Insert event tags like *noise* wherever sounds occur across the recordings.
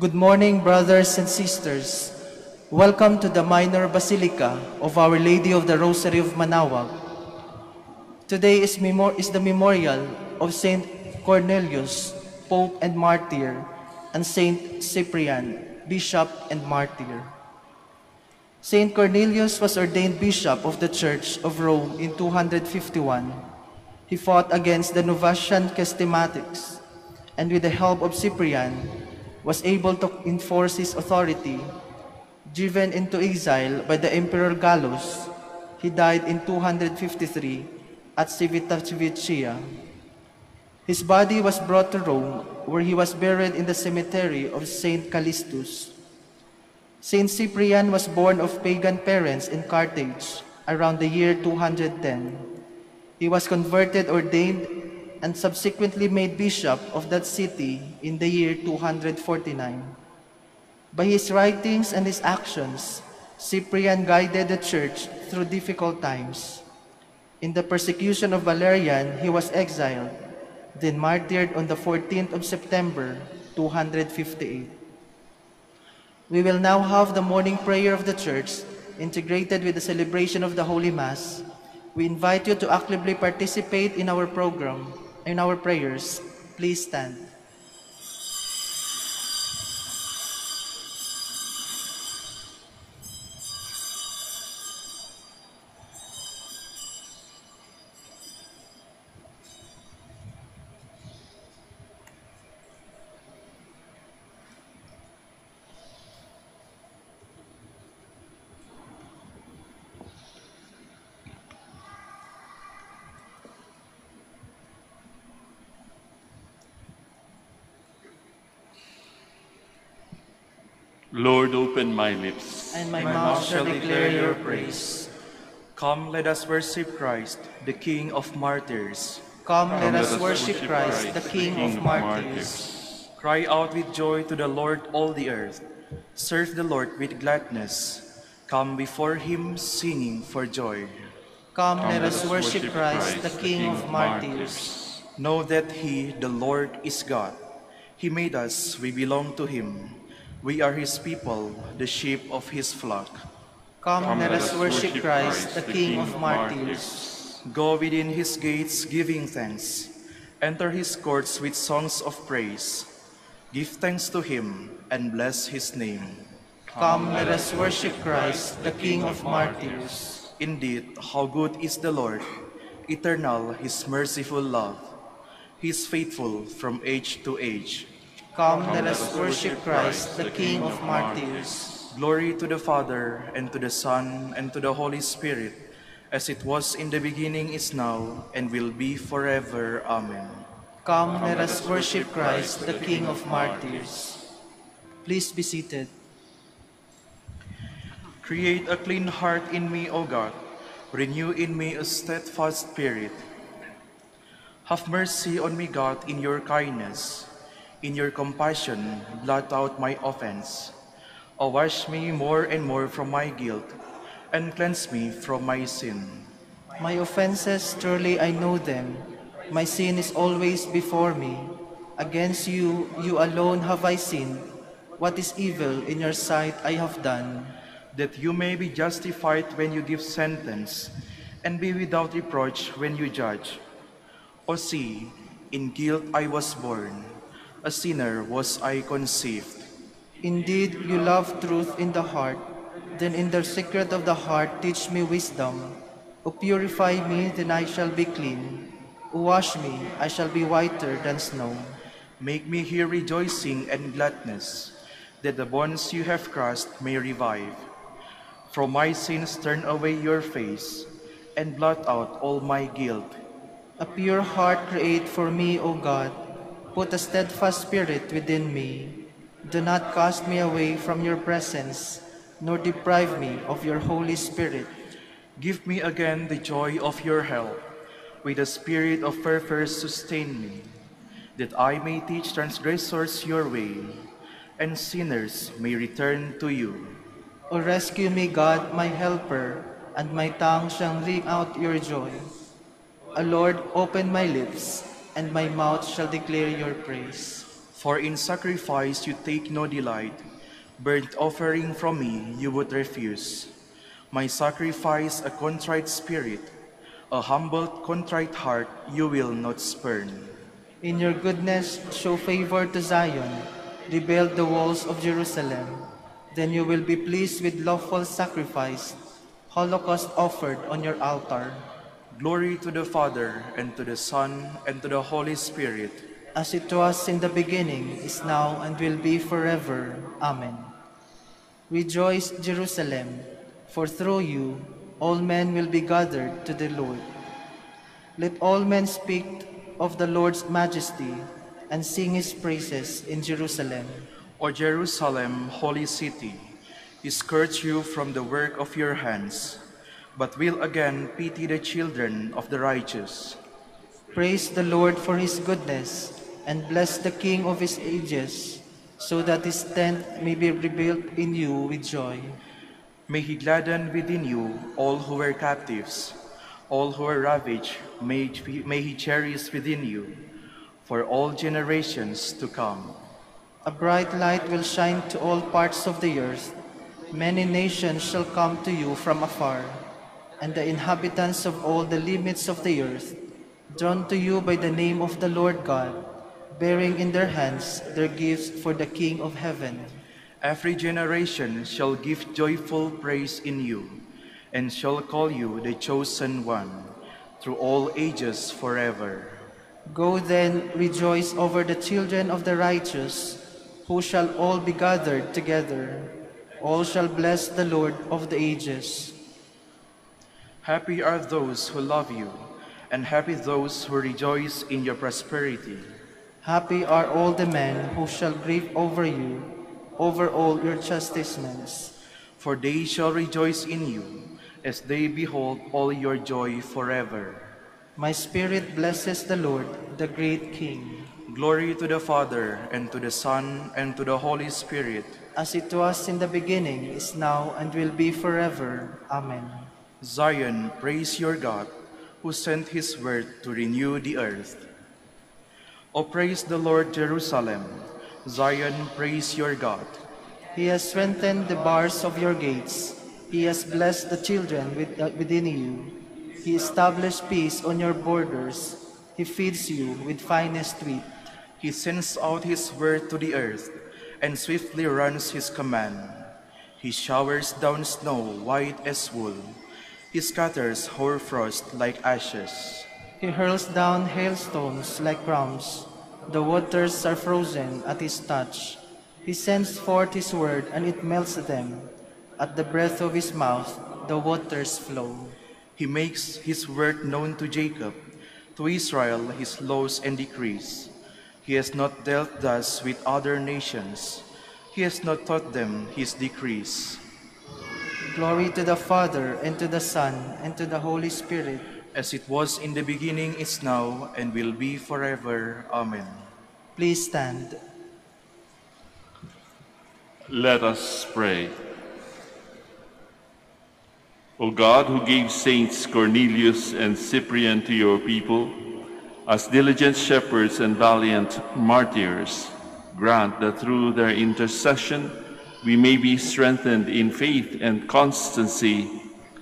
Good morning, brothers and sisters. Welcome to the Minor Basilica of Our Lady of the Rosary of Manaoag. Today is, is the memorial of Saint Cornelius, Pope and Martyr, and Saint Cyprian, Bishop and Martyr. Saint Cornelius was ordained bishop of the Church of Rome in 251. He fought against the Novatian schismatics, and with the help of Cyprian, was able to enforce his authority. Driven into exile by the Emperor Gallus, he died in 253 at Civitavecchia. His body was brought to Rome, where he was buried in the cemetery of Saint Callistus. Saint Cyprian was born of pagan parents in Carthage around the year 210. He was converted, ordained, and subsequently made bishop of that city in the year 249. By his writings and his actions, Cyprian guided the church through difficult times. In the persecution of Valerian, he was exiled, then martyred on the 14th of September, 258. We will now have the morning prayer of the church integrated with the celebration of the Holy Mass. We invite you to actively participate in our program, in our prayers. Please stand. Lord, my lips. And my, mouth shall declare your praise. Come, let us worship Christ, the King of martyrs. Come, Come, let us worship Christ, the King of martyrs. Cry out with joy to the Lord, all the earth. Serve the Lord with gladness. Come before him singing for joy. Come, Come, let us worship Christ, the King of martyrs. Know that he, the Lord, is God. He made us, we belong to him. We are his people, the sheep of his flock. Come, let us worship Christ, the King of martyrs. Go within his gates giving thanks. Enter his courts with songs of praise. Give thanks to him and bless his name. Come, let us worship Christ, the King of martyrs. Indeed, how good is the Lord, eternal his merciful love. He is faithful from age to age. Come, let us worship Christ, the King of martyrs. Glory to the Father, and to the Son, and to the Holy Spirit, as it was in the beginning, is now, and will be forever. Amen. Come, let us worship Christ, the King of martyrs. Please be seated. Create a clean heart in me, O God. Renew in me a steadfast spirit. Have mercy on me, God, in your kindness. In your compassion, blot out my offense. O wash me more and more from my guilt, and cleanse me from my sin. My offenses, truly I know them. My sin is always before me. Against you, you alone have I sinned. What is evil in your sight I have done. that you may be justified when you give sentence, and be without reproach when you judge. O see, in guilt I was born, a sinner was I conceived. Indeed, you love truth in the heart. Then in the secret of the heart teach me wisdom. O purify me, then I shall be clean. O wash me, I shall be whiter than snow. Make me hear rejoicing and gladness, that the bonds you have crossed may revive. From my sins turn away your face, and blot out all my guilt. A pure heart create for me, O God. Put a steadfast spirit within me. Do not cast me away from your presence, nor deprive me of your Holy Spirit. Give me again the joy of your help. With the spirit of fervor sustain me, that I may teach transgressors your way, and sinners may return to you. O rescue me, God, my helper, and my tongue shall ring out your joy. O Lord, open my lips, and my mouth shall declare your praise. For in sacrifice you take no delight, burnt offering from me you would refuse. My sacrifice, a contrite spirit, a humble, contrite heart you will not spurn. In your goodness, show favor to Zion, rebuild the walls of Jerusalem. Then you will be pleased with lawful sacrifice, holocaust offered on your altar. Glory to the Father, and to the Son, and to the Holy Spirit, as it was in the beginning, is now, and will be forever. Amen. Rejoice, Jerusalem, for through you all men will be gathered to the Lord. Let all men speak of the Lord's majesty and sing his praises in Jerusalem. O Jerusalem, holy city, he scourged you from the work of your hands, but will again pity the children of the righteous. Praise the Lord for his goodness, and bless the King of his ages, so that his tent may be rebuilt in you with joy. May he gladden within you all who were captives, all who were ravaged, may, may he cherish within you for all generations to come. A bright light will shine to all parts of the earth. Many nations shall come to you from afar, and the inhabitants of all the limits of the earth, drawn to you by the name of the Lord God, bearing in their hands their gifts for the King of heaven. Every generation shall give joyful praise in you, and shall call you the chosen one, through all ages forever. Go then, rejoice over the children of the righteous, who shall all be gathered together. All shall bless the Lord of the ages. Happy are those who love you, and happy those who rejoice in your prosperity. Happy are all the men who shall grieve over you, over all your chastisements. For they shall rejoice in you, as they behold all your joy forever. My spirit blesses the Lord, the great King. Glory to the Father, and to the Son, and to the Holy Spirit. As it was in the beginning, is now, and will be forever. Amen. Zion, praise your God, who sent his word to renew the earth. O praise the Lord, Jerusalem. Zion, praise your God. He has strengthened the bars of your gates. He has blessed the children uh, within you. He established peace on your borders. He feeds you with finest wheat. He sends out his word to the earth and swiftly runs his command. He showers down snow white as wool. He scatters hoarfrost like ashes. He hurls down hailstones like crumbs. The waters are frozen at his touch. He sends forth his word, and it melts them. At the breath of his mouth, the waters flow. He makes his word known to Jacob, to Israel his laws and decrees. He has not dealt thus with other nations. He has not taught them his decrees. Glory to the Father, and to the Son, and to the Holy Spirit. As it was in the beginning, is now, and will be forever. Amen. Please stand. Let us pray. O God, who gave Saints Cornelius and Cyprian to your people, as diligent shepherds and valiant martyrs, grant that through their intercession we may be strengthened in faith and constancy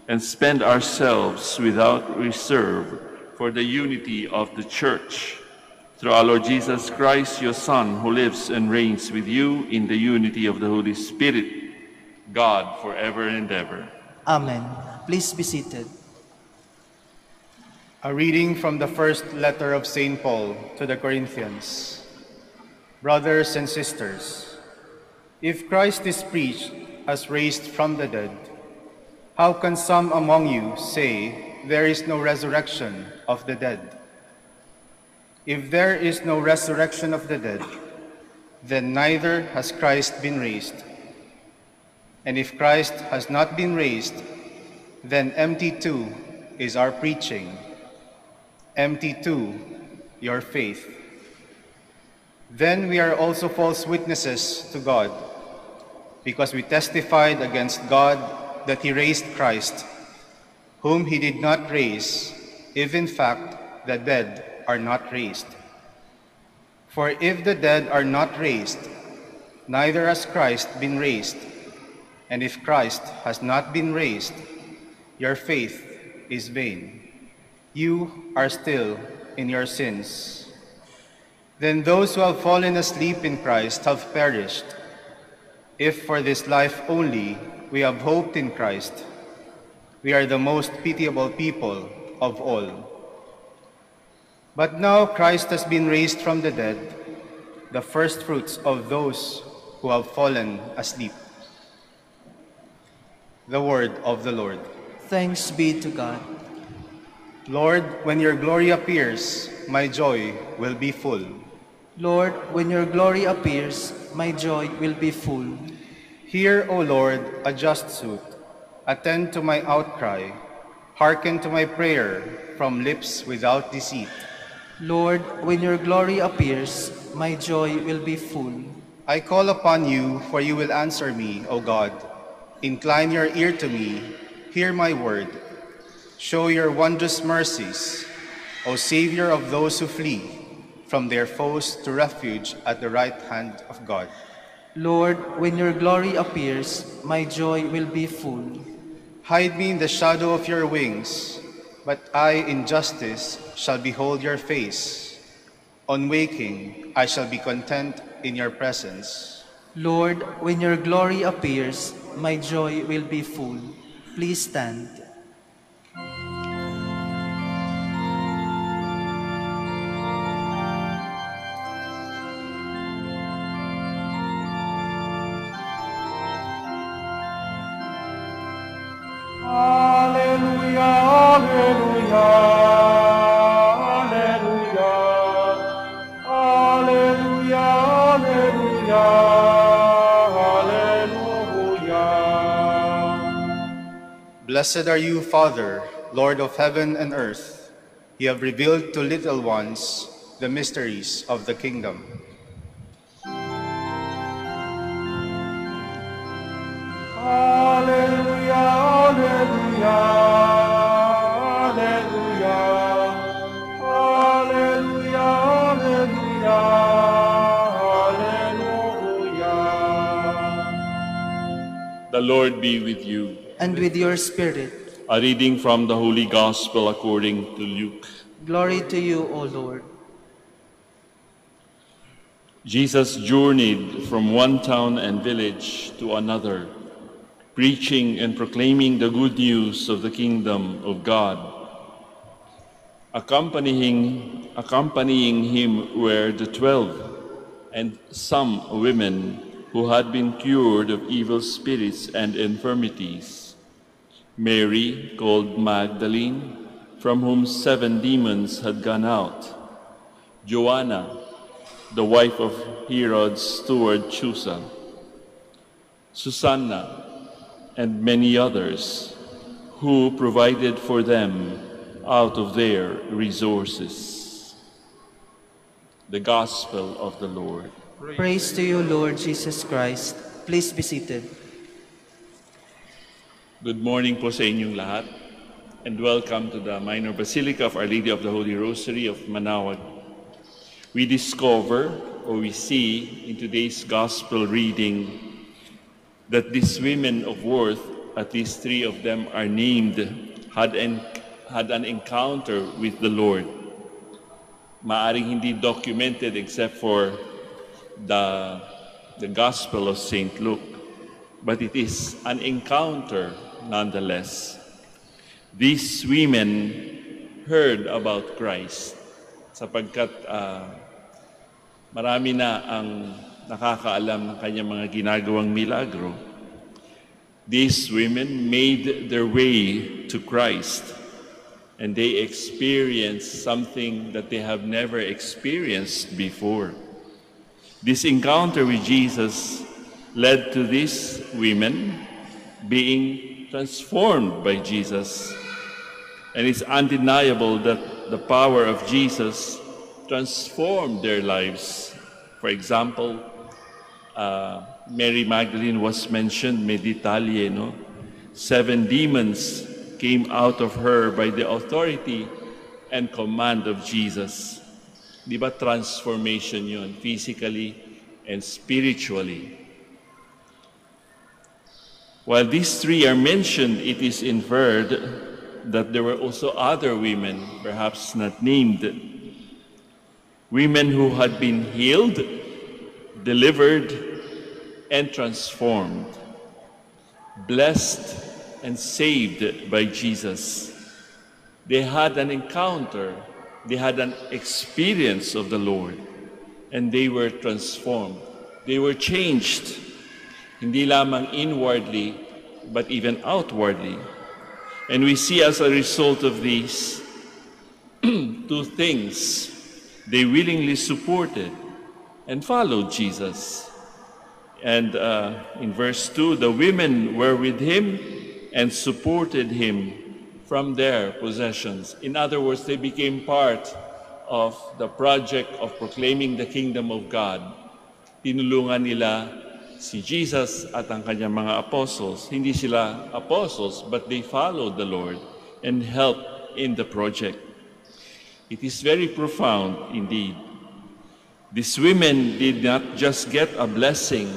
and spend ourselves without reserve for the unity of the Church. Through our Lord Jesus Christ, your Son, who lives and reigns with you in the unity of the Holy Spirit, God forever and ever. Amen. Please be seated. A reading from the first letter of St. Paul to the Corinthians. Brothers and sisters, if Christ is preached as raised from the dead, how can some among you say there is no resurrection of the dead? If there is no resurrection of the dead, then neither has Christ been raised. And if Christ has not been raised, then empty too is our preaching, empty too your faith. Then we are also false witnesses to God, because we testified against God that he raised Christ, whom he did not raise, if in fact the dead are not raised. For if the dead are not raised, neither has Christ been raised. And if Christ has not been raised, your faith is vain. You are still in your sins. Then those who have fallen asleep in Christ have perished. If for this life only we have hoped in Christ, we are the most pitiable people of all. But now Christ has been raised from the dead, the first fruits of those who have fallen asleep. The word of the Lord. Thanks be to God. Lord, when your glory appears, my joy will be full. Lord, when your glory appears, my joy will be full. Hear, O Lord, a just suit. Attend to my outcry. Hearken to my prayer from lips without deceit. Lord, when your glory appears, my joy will be full. I call upon you, for you will answer me, O God. Incline your ear to me, hear my word. Show your wondrous mercies, O Savior of those who flee from their foes to refuge at the right hand of God. Lord, when your glory appears, my joy will be full. Hide me in the shadow of your wings, but I in justice shall behold your face. On waking, I shall be content in your presence. Lord, when your glory appears, my joy will be full. Please stand. Blessed are you, Father, Lord of heaven and earth. You have revealed to little ones the mysteries of the kingdom. Alleluia, alleluia, alleluia, alleluia, alleluia, alleluia. The Lord be with you. And with your spirit, A reading from the Holy Gospel according to Luke. glory to you, O Lord. Jesus journeyed from one town and village to another, preaching and proclaiming the good news of the kingdom of God. Accompanying, accompanying him were the twelve, and some women who had been cured of evil spirits and infirmities. Mary, called Magdalene, from whom seven demons had gone out. Joanna, the wife of Herod's steward Chuza, Susanna, and many others who provided for them out of their resources. The Gospel of the Lord. Praise to you, Lord Jesus Christ. Please be seated. Good morning po sa inyong lahat and welcome to the Minor Basilica of Our Lady of the Holy Rosary of Manawag. We discover or we see in today's Gospel reading that these women of worth, at least three of them are named, had an, had an encounter with the Lord. Maaring hindi documented except for the, the Gospel of St. Luke, but it is an encounter nonetheless. These women heard about Christ sapagkat ah, marami na ang nakakaalam ng kanyang mga ginagawang milagro. These women made their way to Christ and they experienced something that they have never experienced before. This encounter with Jesus led to these women being transformed by Jesus. And it's undeniable that the power of Jesus transformed their lives. For example, uh, Mary Magdalene was mentioned, Meditalie, no? Seven demons came out of her by the authority and command of Jesus. Di ba transformation yun, physically and spiritually. While these three are mentioned, it is inferred that there were also other women, perhaps not named, women who had been healed, delivered, and transformed, blessed and saved by Jesus. They had an encounter, they had an experience of the Lord, and they were transformed. They were changed, hindi lamang inwardly, but even outwardly. And we see as a result of these *clears throat* two things, they willingly supported and followed Jesus. And uh, in verse 2, the women were with him and supported him from their possessions. In other words, they became part of the project of proclaiming the kingdom of God. Tinulungan nila si Jesus at ang kanyang mga apostles. Hindi sila apostles, but they followed the Lord and helped in the project. It is very profound indeed. These women did not just get a blessing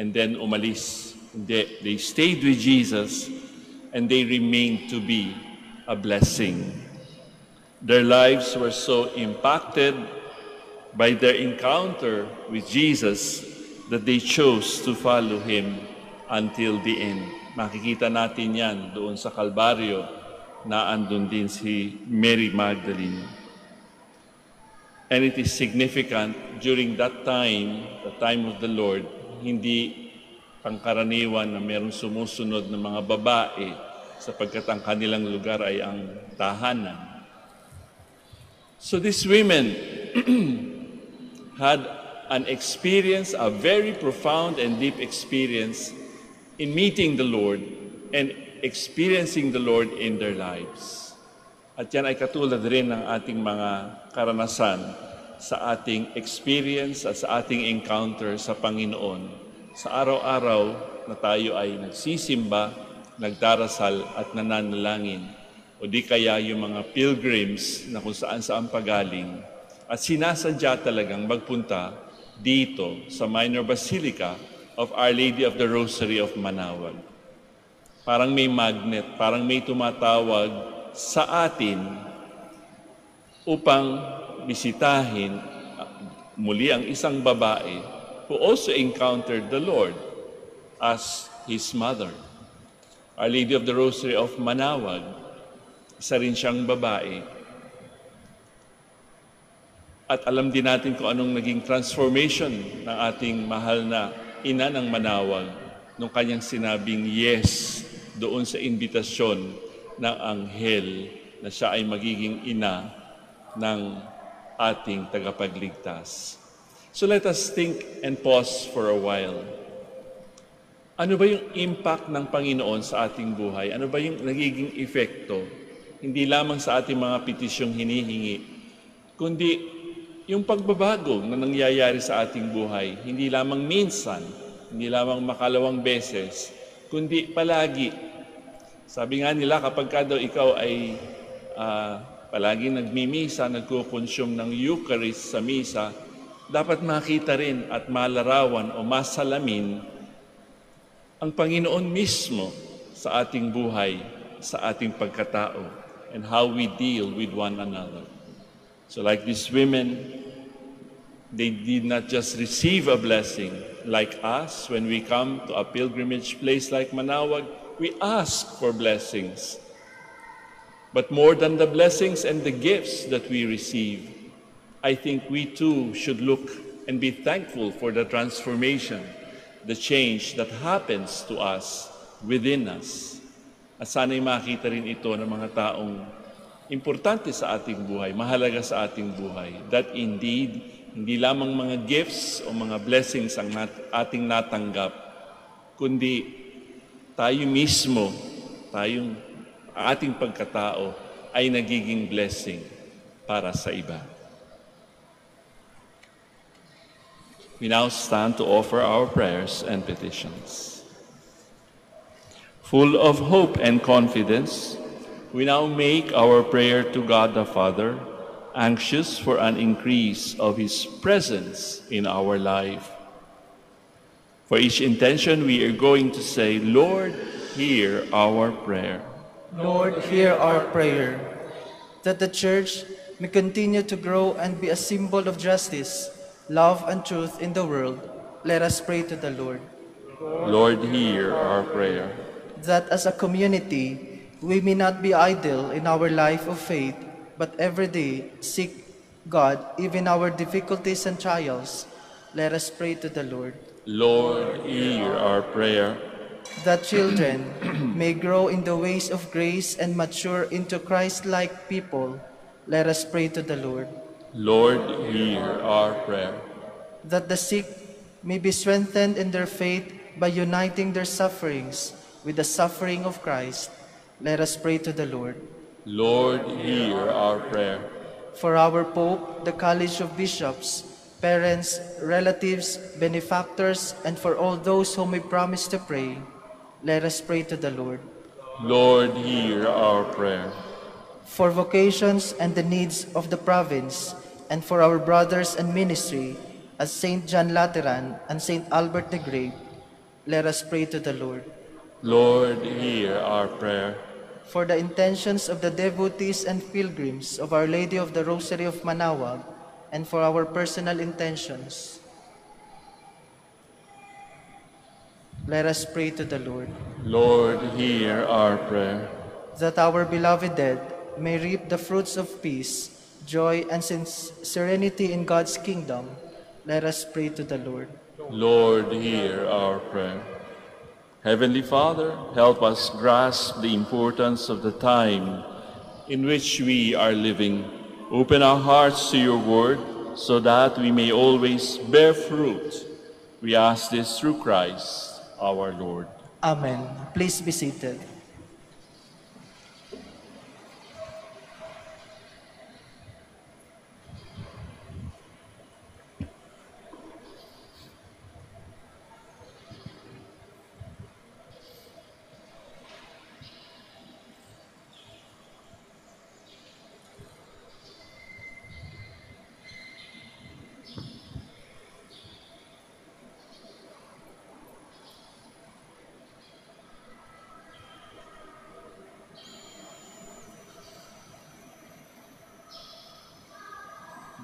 and then umalis. They, they stayed with Jesus and they remained to be a blessing. Their lives were so impacted by their encounter with Jesus that they chose to follow Him until the end. Makikita natin yan doon sa Kalbaryo na andun din si Mary Magdalene. And it is significant during that time, the time of the Lord, hindi pangkaraniwan na mayroong sumusunod ng mga babae sapagkat ang kanilang lugar ay ang tahanan. So these women *clears throat* had an experience, a very profound and deep experience in meeting the Lord and experiencing the Lord in their lives. At yan ay katulad rin ng ating mga karanasan sa ating experience at sa ating encounter sa Panginoon. Sa araw-araw na tayo ay nagsisimba, nagdarasal at nananalangin. O di kaya yung mga pilgrims na kung saan saan pagaling at sinasadya talagang magpunta dito sa Minor Basilica of Our Lady of the Rosary of Manawag. Parang may magnet, parang may tumatawag sa atin upang bisitahin uh, muli ang isang babae who also encountered the Lord as his mother. Our Lady of the Rosary of Manawag, isa rin siyang babae. At alam din natin kung anong naging transformation ng ating mahal na ina ng Manawag nung kanyang sinabing yes doon sa imbitasyon ng anghel na siya ay magiging ina ng ating tagapagligtas. So let us think and pause for a while. Ano ba yung impact ng Panginoon sa ating buhay? Ano ba yung nagiging epekto? Hindi lamang sa ating mga petisyong hinihingi, kundi yung pagbabago na nangyayari sa ating buhay, hindi lamang minsan, hindi lamang makalawang beses, kundi palagi sabi nga nila, kapag ka daw ikaw ay uh, palagi nagmimisa, nagkukonsume ng Eucharist sa misa, dapat makita rin at malarawan o masalamin ang Panginoon mismo sa ating buhay, sa ating pagkatao, and how we deal with one another. So like these women, they did not just receive a blessing like us when we come to a pilgrimage place like Manawag, we ask for blessings. But more than the blessings and the gifts that we receive, I think we too should look and be thankful for the transformation, the change that happens to us within us. At sana'y makita rin ito ng mga taong importante sa ating buhay, mahalaga sa ating buhay, that indeed, hindi lamang mga gifts o mga blessings ang ating natanggap, kundi tayo mismo, tayong ating pagkatao ay nagiging blessing para sa iba. We now stand to offer our prayers and petitions. Full of hope and confidence, we now make our prayer to God the Father anxious for an increase of His presence in our life. For each intention, we are going to say, Lord, hear our prayer. Lord, hear our prayer. That the Church may continue to grow and be a symbol of justice, love, and truth in the world, let us pray to the Lord. Lord, hear our prayer. That as a community, we may not be idle in our life of faith, but every day seek God, even our difficulties and trials. Let us pray to the Lord. Lord, hear our prayer. That children *clears throat* may grow in the ways of grace and mature into Christ-like people. Let us pray to the Lord. Lord, hear our prayer. That the sick may be strengthened in their faith by uniting their sufferings with the suffering of Christ. Let us pray to the Lord. Lord, hear our prayer. For our Pope, the College of Bishops, parents, relatives, benefactors, and for all those whom we promise to pray, let us pray to the Lord. Lord, hear our prayer. For vocations and the needs of the province, and for our brothers and ministry, as Saint John Lateran and Saint Albert the Great, let us pray to the Lord. Lord, hear our prayer. For the intentions of the devotees and pilgrims of Our Lady of the Rosary of Manaoag, and for our personal intentions, let us pray to the Lord. Lord, hear our prayer. that our beloved dead may reap the fruits of peace, joy, and serenity in God's kingdom, let us pray to the Lord. Lord, hear our prayer. Heavenly Father, help us grasp the importance of the time in which we are living. Open our hearts to your word so that we may always bear fruit. We ask this through Christ our Lord. Amen. Please be seated.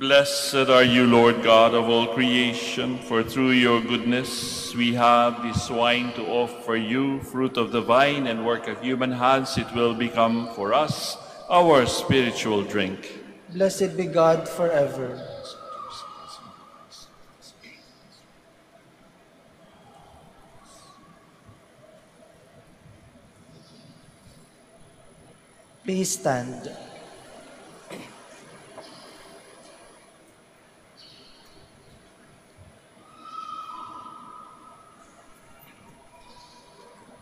Blessed are you, Lord God of all creation, for through your goodness we have this wine to offer you, fruit of the vine and work of human hands, it will become for us our spiritual drink. Blessed be God forever. Please stand.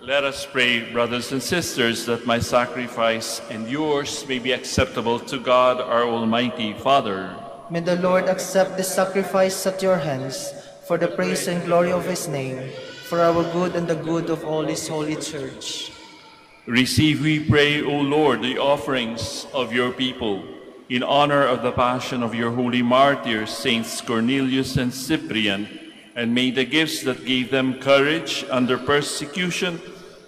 Let us pray, brothers and sisters, that my sacrifice and yours may be acceptable to God, our Almighty Father. May the Lord accept this sacrifice at your hands for the praise and glory of his name, for our good and the good of all his holy church. Receive, we pray, O Lord, the offerings of your people in honor of the passion of your holy martyrs, Saints Cornelius and Cyprian, and may the gifts that gave them courage under persecution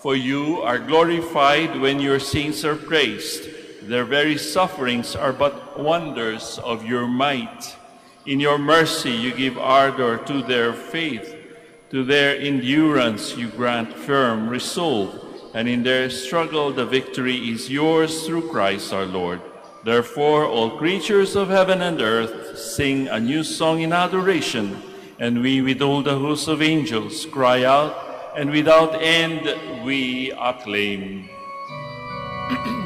For you are glorified when your saints are praised. Their very sufferings are but wonders of your might. In your mercy, you give ardor to their faith. To their endurance, you grant firm resolve. And in their struggle, the victory is yours through Christ our Lord. Therefore, all creatures of heaven and earth sing a new song in adoration. And we, with all the hosts of angels, cry out, and without end we acclaim. *clears throat*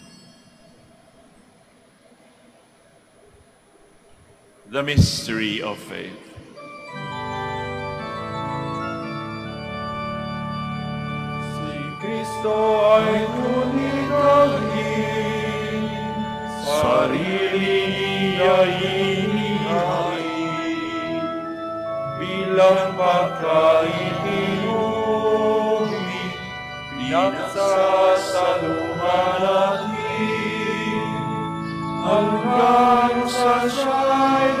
the mystery of faith. Si Kristo ay tuninagin, sarili niya inihain, bilang pagkain inumit, pinagsasaluhan natin, hanggang sa siya'y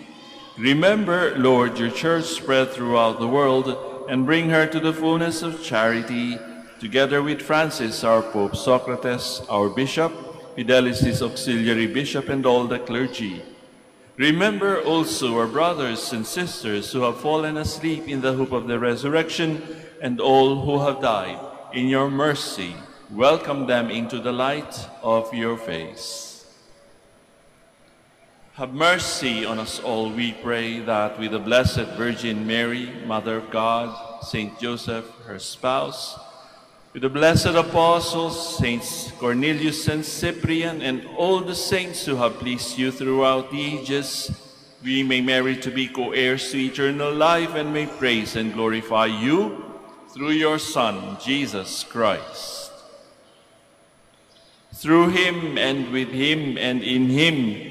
Remember, Lord, your church spread throughout the world and bring her to the fullness of charity, together with Francis, our Pope, Socrates, our Bishop, Fidelis, his auxiliary bishop, and all the clergy. Remember also our brothers and sisters who have fallen asleep in the hope of the resurrection, and all who have died. In your mercy, welcome them into the light of your face. Have mercy on us all, we pray, that with the Blessed Virgin Mary, Mother of God, Saint Joseph, her spouse, with the blessed apostles, Saints Cornelius and Cyprian, and all the saints who have pleased you throughout the ages, we may merit to be co-heirs to eternal life and may praise and glorify you through your Son, Jesus Christ. Through him and with him and in him,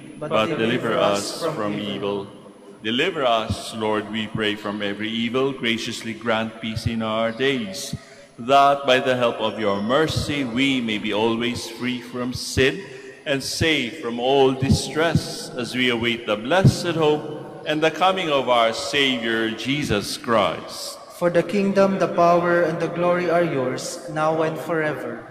but deliver us from evil. Deliver us, Lord, we pray, from every evil. Graciously grant peace in our days, that by the help of your mercy we may be always free from sin and safe from all distress as we await the blessed hope and the coming of our Savior, Jesus Christ. For the kingdom, the power, and the glory are yours, now and forever.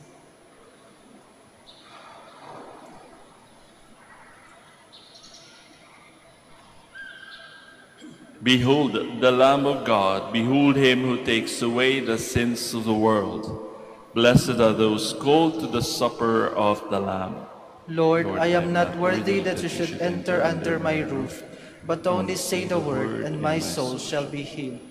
Behold the Lamb of God, behold him who takes away the sins of the world. Blessed are those called to the supper of the Lamb. Lord, I am not worthy that you should enter under my roof, but only say the word, and my soul shall be healed.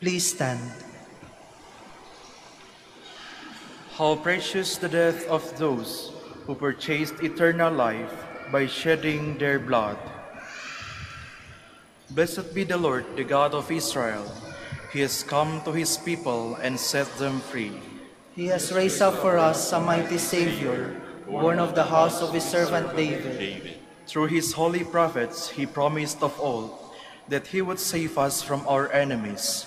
Please stand. How precious the death of those who purchased eternal life by shedding their blood. Blessed be the Lord, the God of Israel. He has come to his people and set them free. He has raised up for us a mighty Savior, born of the house of his servant David. Through his holy prophets, he promised of old that he would save us from our enemies,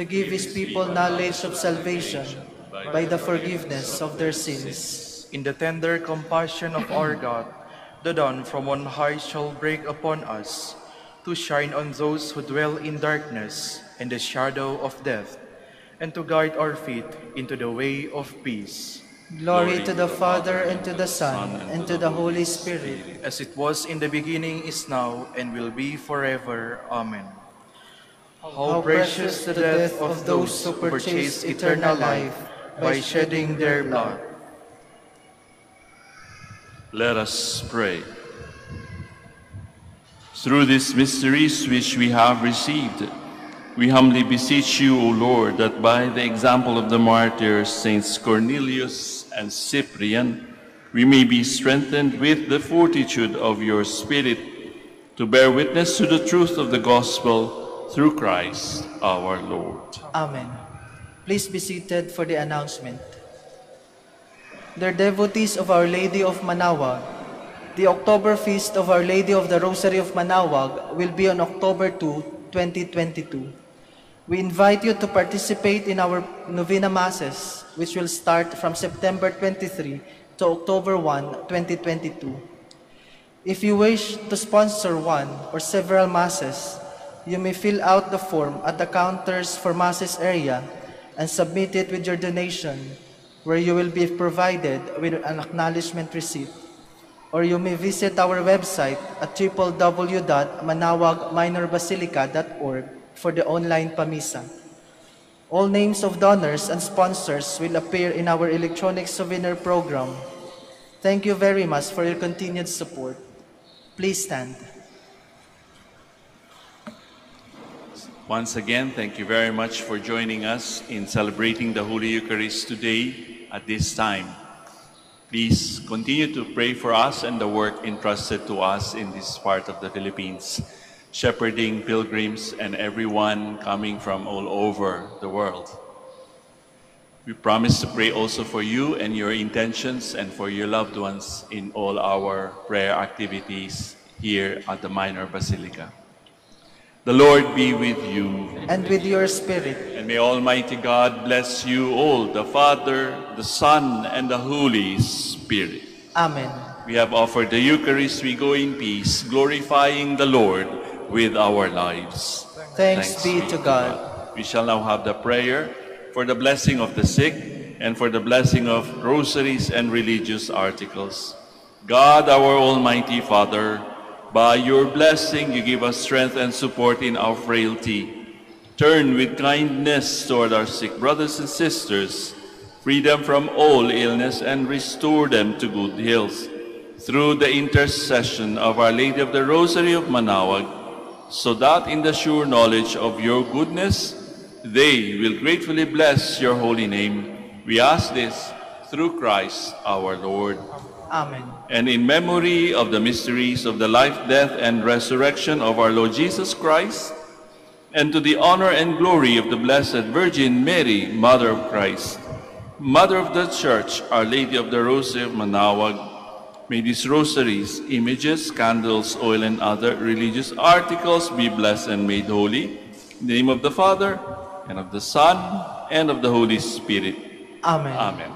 to give his people knowledge of salvation by the forgiveness of their sins. In the tender compassion of our God, the dawn from on high shall break upon us, to shine on those who dwell in darkness and the shadow of death, and to guide our feet into the way of peace. Glory to the Father, and to the Son, and to the Holy Spirit, As it was in the beginning, is now, and will be forever. Amen. How precious the death of those who purchased eternal life by shedding their blood. Let us pray. Through these mysteries which we have received, we humbly beseech you, O Lord, that by the example of the martyrs, Saints Cornelius and Cyprian, we may be strengthened with the fortitude of your Spirit to bear witness to the truth of the gospel through Christ our Lord. Amen. Please be seated for the announcement. Dear devotees of Our Lady of Manaoag, the October Feast of Our Lady of the Rosary of Manaoag will be on October 2, 2022. We invite you to participate in our Novena Masses, which will start from September 23 to October 1, 2022. If you wish to sponsor one or several masses, you may fill out the form at the counters for masses area and submit it with your donation, where you will be provided with an acknowledgement receipt. Or you may visit our website at www.manaoagminorbasilica.org for the online pamisa. All names of donors and sponsors will appear in our electronic souvenir program. Thank you very much for your continued support. Please stand. Once again, thank you very much for joining us in celebrating the Holy Eucharist today at this time. Please continue to pray for us and the work entrusted to us in this part of the Philippines, shepherding pilgrims and everyone coming from all over the world. We promise to pray also for you and your intentions and for your loved ones in all our prayer activities here at the Minor Basilica. The Lord be with you. And with your spirit, And may Almighty God bless you all, the Father, the Son, and the Holy Spirit. Amen. We have offered the Eucharist. We go in peace, glorifying the Lord with our lives. Thanks, be to God. We shall now have the prayer for the blessing of the sick and for the blessing of rosaries and religious articles. God, our Almighty Father, by your blessing you give us strength and support in our frailty. Turn with kindness toward our sick brothers and sisters, free them from all illness, and restore them to good health. Through the intercession of Our Lady of the Rosary of Manaoag, so that in the sure knowledge of your goodness, they will gratefully bless your holy name. We ask this through Christ our Lord. Amen. And in memory of the mysteries of the life, death, and resurrection of our Lord Jesus Christ, and to the honor and glory of the Blessed Virgin Mary, Mother of Christ, Mother of the Church, Our Lady of the Rosary of Manaoag, may these rosaries, images, candles, oil, and other religious articles be blessed and made holy. In the name of the Father, and of the Son, and of the Holy Spirit. Amen. Amen.